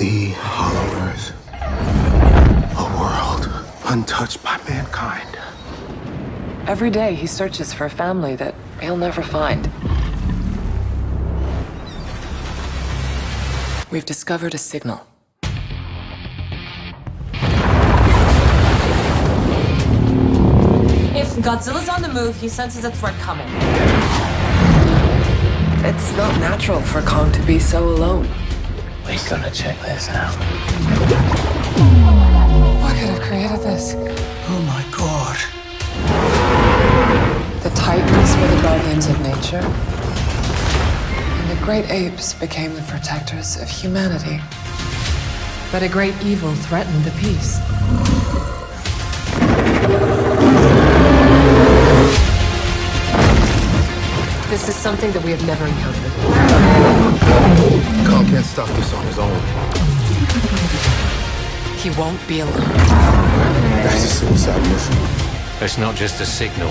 The Hollow Earth. A world untouched by mankind. Every day he searches for a family that he'll never find. We've discovered a signal. If Godzilla's on the move, he senses a threat coming. It's not natural for Kong to be so alone. We gotta check this out. What could have created this? Oh my god. The Titans were the guardians of nature. And the great apes became the protectors of humanity. But a great evil threatened the peace. This is something that we have never encountered. Kong can't stop this on his own. He won't be alone. That's a suicide mission. It's not just a signal.